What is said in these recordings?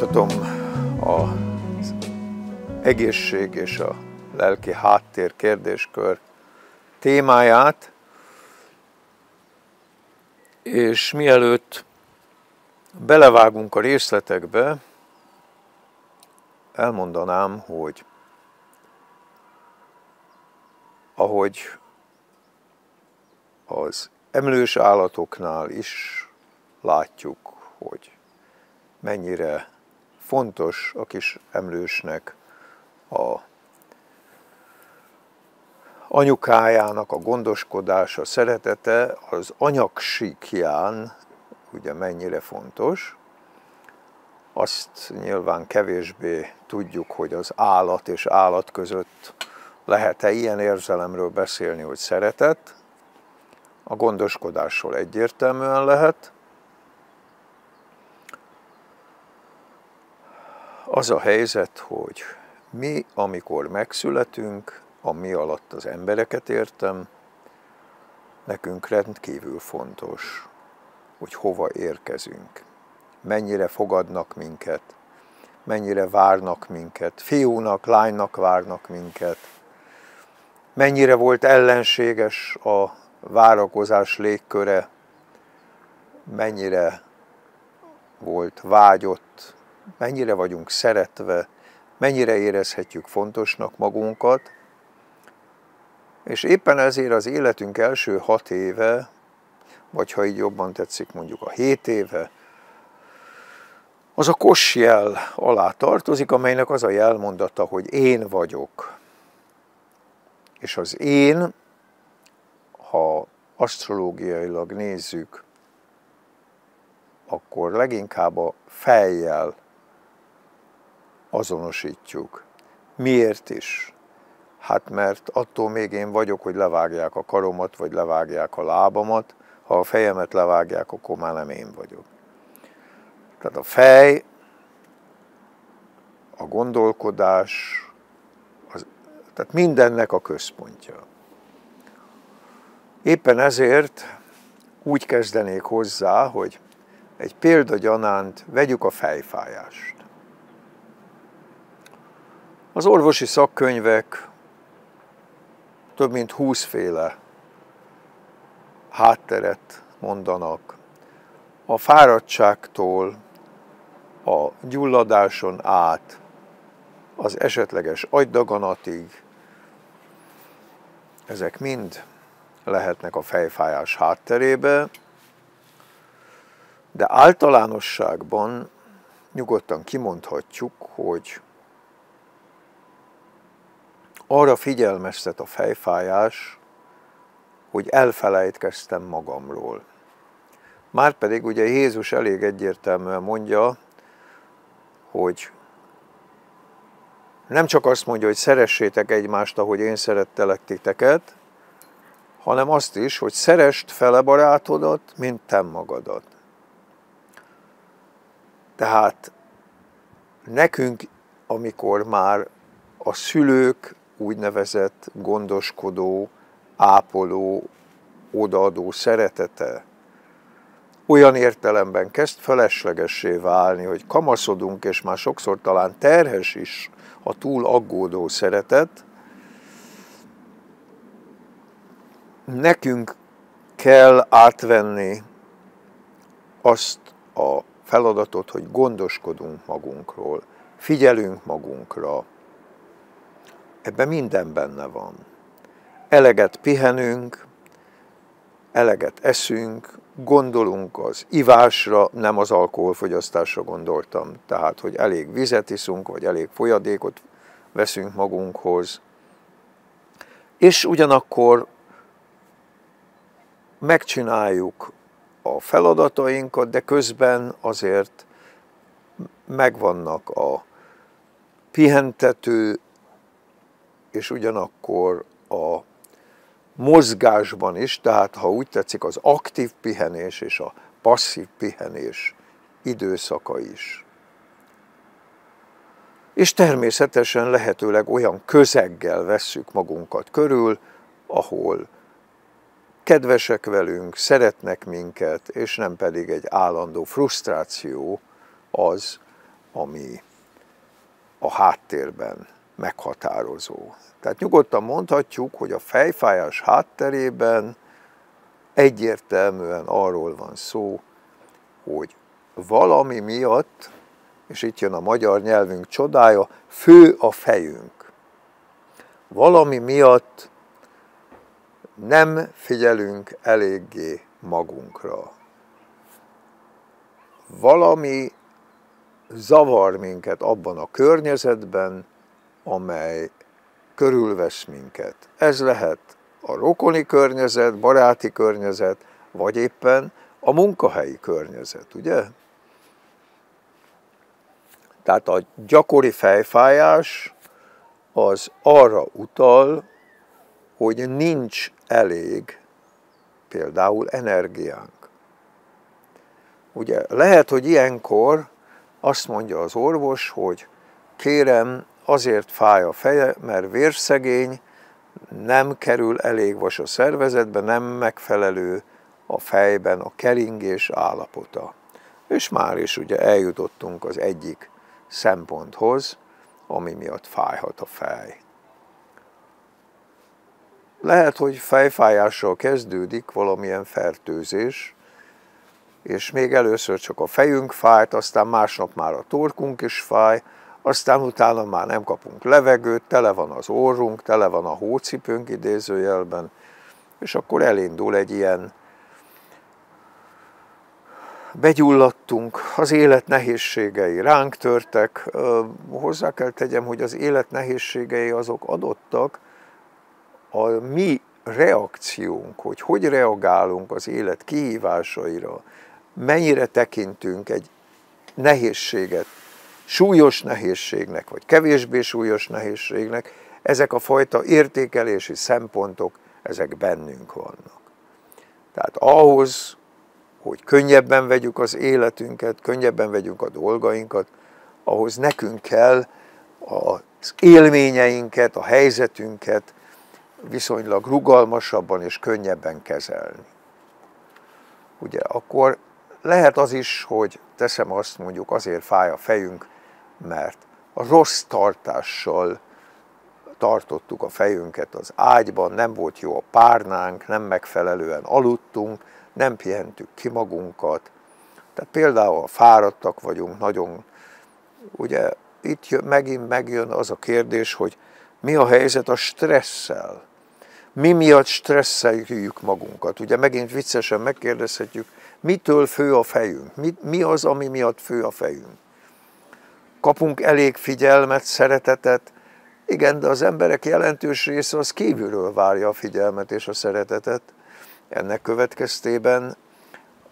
Folytatom az egészség és a lelki háttér kérdéskör témáját, és mielőtt belevágunk a részletekbe, elmondanám, hogy ahogy az emlős állatoknál is látjuk, hogy mennyire fontos a kis emlősnek a anyukájának a gondoskodása, szeretete az anyagsíkján ugye mennyire fontos, azt nyilván kevésbé tudjuk, hogy az állat és állat között lehet-e ilyen érzelemről beszélni, hogy szeretet, a gondoskodásról egyértelműen lehet. Az a helyzet, hogy mi, amikor megszületünk, a mi alatt az embereket értem, nekünk rendkívül fontos, hogy hova érkezünk, mennyire fogadnak minket, mennyire várnak minket, fiúnak, lánynak várnak minket, mennyire volt ellenséges a várakozás légköre, mennyire volt vágyott, mennyire vagyunk szeretve, mennyire érezhetjük fontosnak magunkat, és éppen ezért az életünk első hat éve, vagy ha így jobban tetszik mondjuk a hét éve, az a kosjel alá tartozik, amelynek az a jelmondata, hogy én vagyok. És az én, ha asztrológiailag nézzük, akkor leginkább a fejjel azonosítjuk. Miért is? Hát mert attól még én vagyok, hogy levágják a karomat, vagy levágják a lábamat, ha a fejemet levágják, akkor már nem én vagyok. Tehát a fej, a gondolkodás, az, tehát mindennek a központja. Éppen ezért úgy kezdenék hozzá, hogy egy példagyanánt vegyük a fejfájást. Az orvosi szakkönyvek több mint húszféle hátteret mondanak. A fáradtságtól, a gyulladáson át, az esetleges agydaganatig, ezek mind lehetnek a fejfájás hátterébe, de általánosságban nyugodtan kimondhatjuk, hogy arra figyelmeztet a fejfájás, hogy elfelejtkeztem magamról. Márpedig ugye Jézus elég egyértelműen mondja, hogy nem csak azt mondja, hogy szeressétek egymást, ahogy én szerettelek titeket, hanem azt is, hogy szerest fele barátodat, mint te magadat. Tehát nekünk, amikor már a szülők úgynevezett gondoskodó, ápoló, odaadó szeretete olyan értelemben kezd feleslegessé válni, hogy kamaszodunk, és már sokszor talán terhes is a túl aggódó szeretet, nekünk kell átvenni azt a feladatot, hogy gondoskodunk magunkról, figyelünk magunkra. Ebben minden benne van. Eleget pihenünk, eleget eszünk, gondolunk az ivásra, nem az alkoholfogyasztásra gondoltam, tehát, hogy elég vizet iszunk, vagy elég folyadékot veszünk magunkhoz, és ugyanakkor megcsináljuk a feladatainkat, de közben azért megvannak a pihentető, és ugyanakkor a mozgásban is, tehát ha úgy tetszik, az aktív pihenés és a passzív pihenés időszaka is. És természetesen lehetőleg olyan közeggel vesszük magunkat körül, ahol kedvesek velünk, szeretnek minket, és nem pedig egy állandó frusztráció az, ami a háttérben meghatározó. Tehát nyugodtan mondhatjuk, hogy a fejfájás hátterében egyértelműen arról van szó, hogy valami miatt, és itt jön a magyar nyelvünk csodája, fő a fejünk. Valami miatt nem figyelünk eléggé magunkra. Valami zavar minket abban a környezetben, amely körülvesz minket. Ez lehet a rokoni környezet, baráti környezet, vagy éppen a munkahelyi környezet, ugye? Tehát a gyakori fejfájás az arra utal, hogy nincs elég például energiánk. Ugye lehet, hogy ilyenkor azt mondja az orvos, hogy kérem, azért fáj a feje, mert vérszegény, nem kerül elég vas a szervezetbe, nem megfelelő a fejben a keringés állapota. És már is ugye eljutottunk az egyik szemponthoz, ami miatt fájhat a fej. Lehet, hogy fejfájással kezdődik valamilyen fertőzés, és még először csak a fejünk fájt, aztán másnap már a torkunk is fáj, aztán utána már nem kapunk levegőt, tele van az orrunk, tele van a hócipőnk idézőjelben, és akkor elindul egy ilyen begyulladtunk, az élet nehézségei ránk törtek, hozzá kell tegyem, hogy az élet nehézségei azok adottak, a mi reakciónk, hogy hogy reagálunk az élet kihívásaira, mennyire tekintünk egy nehézséget súlyos nehézségnek, vagy kevésbé súlyos nehézségnek, ezek a fajta értékelési szempontok, ezek bennünk vannak. Tehát ahhoz, hogy könnyebben vegyük az életünket, könnyebben vegyünk a dolgainkat, ahhoz nekünk kell az élményeinket, a helyzetünket viszonylag rugalmasabban és könnyebben kezelni. Ugye akkor lehet az is, hogy teszem azt mondjuk azért fáj a fejünk, mert a rossz tartással tartottuk a fejünket az ágyban, nem volt jó a párnánk, nem megfelelően aludtunk, nem pihentük ki magunkat. Tehát például, ha fáradtak vagyunk, nagyon, ugye itt jön, megint megjön az a kérdés, hogy mi a helyzet a stresszel? Mi miatt stresszeljük magunkat? Ugye megint viccesen megkérdezhetjük, mitől fő a fejünk? Mi, mi az, ami miatt fő a fejünk? Kapunk elég figyelmet, szeretetet, igen, de az emberek jelentős része az kívülről várja a figyelmet és a szeretetet. Ennek következtében,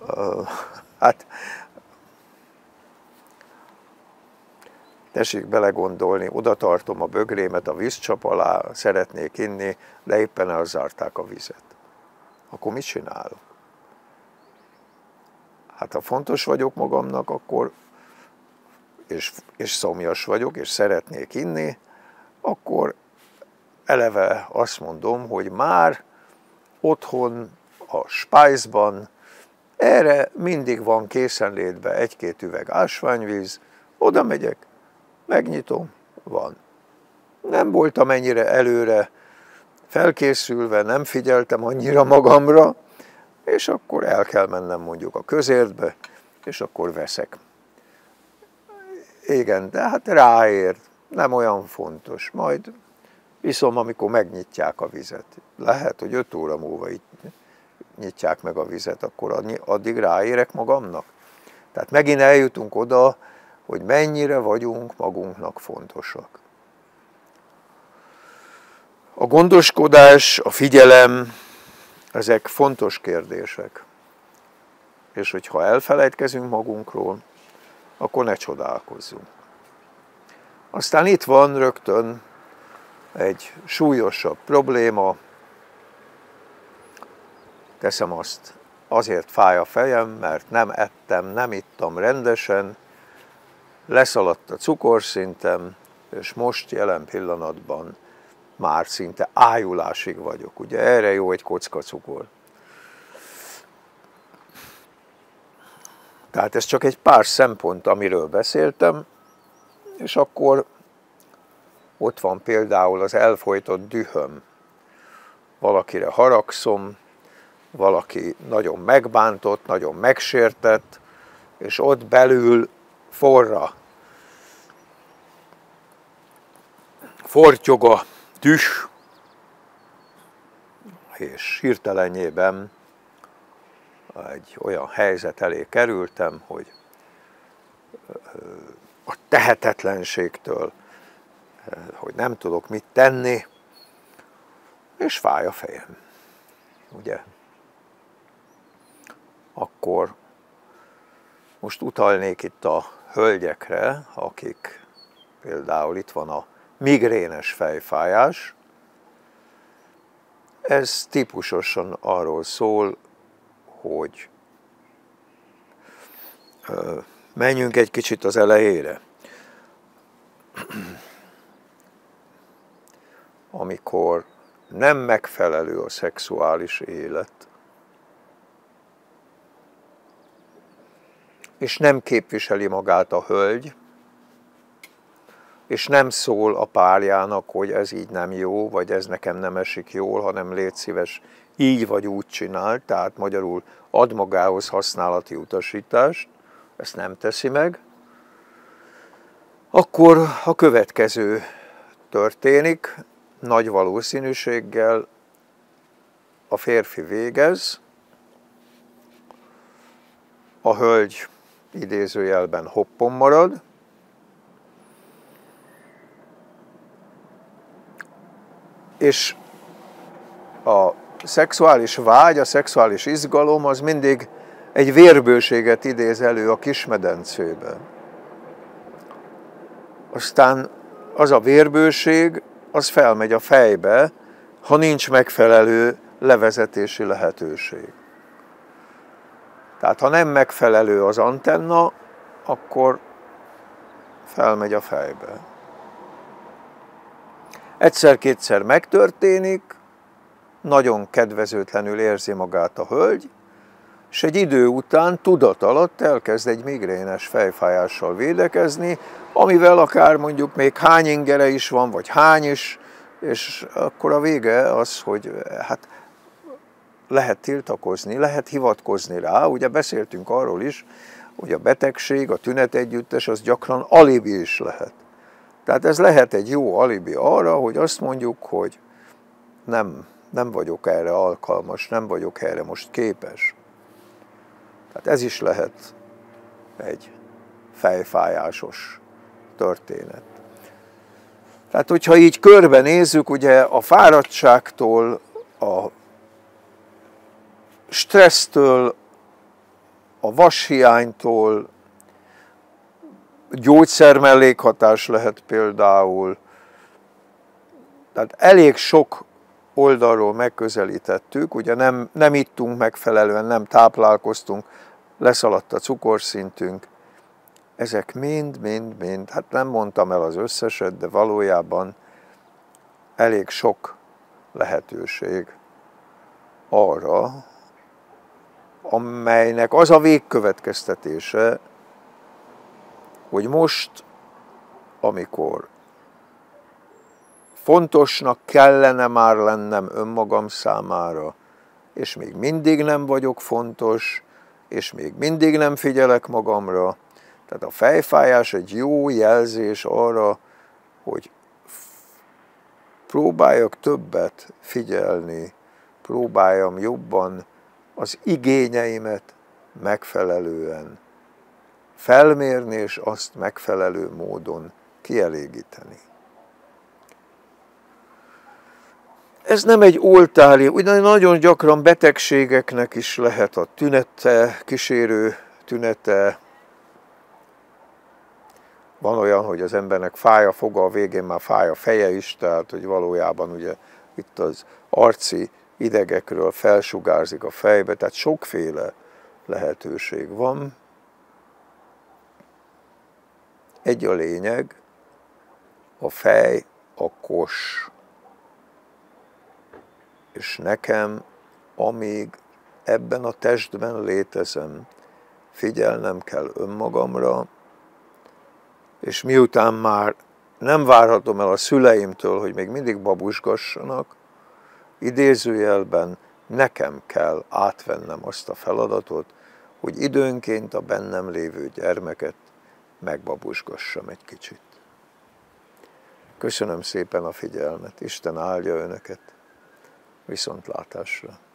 uh, hát tessék belegondolni, oda tartom a bögrémet a vízcsap alá, szeretnék inni, de éppen elzárták a vizet. Akkor mit csinálok? Hát ha fontos vagyok magamnak, akkor és, és szomjas vagyok, és szeretnék inni, akkor eleve azt mondom, hogy már otthon a spájzban erre mindig van készenlétben egy-két üveg ásványvíz, oda megyek, megnyitom, van. Nem voltam ennyire előre felkészülve, nem figyeltem annyira magamra, és akkor el kell mennem mondjuk a közértbe, és akkor veszek. Igen, de hát ráér, nem olyan fontos. Majd viszont amikor megnyitják a vizet. Lehet, hogy 5 óra múlva itt nyitják meg a vizet, akkor addig ráérek magamnak. Tehát megint eljutunk oda, hogy mennyire vagyunk magunknak fontosak. A gondoskodás, a figyelem, ezek fontos kérdések. És hogyha elfelejtkezünk magunkról, akkor ne csodálkozzunk. Aztán itt van rögtön egy súlyosabb probléma, teszem azt, azért fáj a fejem, mert nem ettem, nem ittam rendesen, leszaladt a cukorszintem, és most jelen pillanatban már szinte ájulásig vagyok. Ugye erre jó egy kocka cukor. Tehát ez csak egy pár szempont, amiről beszéltem, és akkor ott van például az elfolytott dühöm. Valakire haragszom, valaki nagyon megbántott, nagyon megsértett, és ott belül forra, fortyoga, düh, és hirtelenjében egy olyan helyzet elé kerültem, hogy a tehetetlenségtől, hogy nem tudok mit tenni, és fáj a fejem. Ugye? Akkor most utalnék itt a hölgyekre, akik például itt van a migrénes fejfájás, ez típusosan arról szól, hogy menjünk egy kicsit az elejére. Amikor nem megfelelő a szexuális élet, és nem képviseli magát a hölgy, és nem szól a párjának, hogy ez így nem jó, vagy ez nekem nem esik jól, hanem légy szíves, így vagy úgy csinál, tehát magyarul ad magához használati utasítást, ezt nem teszi meg, akkor a következő történik, nagy valószínűséggel a férfi végez, a hölgy idézőjelben hoppon marad, és a szexuális vágy, a szexuális izgalom az mindig egy vérbőséget idéz elő a kismedencébe. Aztán az a vérbőség, az felmegy a fejbe, ha nincs megfelelő levezetési lehetőség. Tehát ha nem megfelelő az antenna, akkor felmegy a fejbe. Egyszer-kétszer megtörténik, nagyon kedvezőtlenül érzi magát a hölgy, és egy idő után tudat alatt elkezd egy migrénes fejfájással védekezni, amivel akár mondjuk még hány ingere is van, vagy hány is, és akkor a vége az, hogy hát lehet tiltakozni, lehet hivatkozni rá, ugye beszéltünk arról is, hogy a betegség, a tünet együttes, az gyakran alibi is lehet. Tehát ez lehet egy jó alibi arra, hogy azt mondjuk, hogy nem, nem vagyok erre alkalmas, nem vagyok erre most képes. Tehát ez is lehet egy fejfájásos történet. Tehát, hogyha így körbenézzük, ugye a fáradtságtól, a stressztől, a vashiánytól, gyógyszer mellékhatás lehet például, tehát elég sok oldalról megközelítettük, ugye nem, nem ittunk megfelelően, nem táplálkoztunk, leszaladt a cukorszintünk, ezek mind, mind, mind, hát nem mondtam el az összeset, de valójában elég sok lehetőség arra, amelynek az a végkövetkeztetése, hogy most, amikor fontosnak kellene már lennem önmagam számára, és még mindig nem vagyok fontos, és még mindig nem figyelek magamra, tehát a fejfájás egy jó jelzés arra, hogy próbáljak többet figyelni, próbáljam jobban az igényeimet megfelelően felmérni, és azt megfelelő módon kielégíteni. Ez nem egy oltári, ugye nagyon gyakran betegségeknek is lehet a tünete, kísérő tünete. Van olyan, hogy az embernek fáj a foga, a végén már fáj a feje is, tehát hogy valójában ugye itt az arci idegekről felsugárzik a fejbe, tehát sokféle lehetőség van. Egy a lényeg, a fej, a kos. És nekem, amíg ebben a testben létezem, figyelnem kell önmagamra, és miután már nem várhatom el a szüleimtől, hogy még mindig babusgassanak, idézőjelben nekem kell átvennem azt a feladatot, hogy időnként a bennem lévő gyermeket megbabusgassam egy kicsit. Köszönöm szépen a figyelmet, Isten áldja Önöket, viszontlátásra!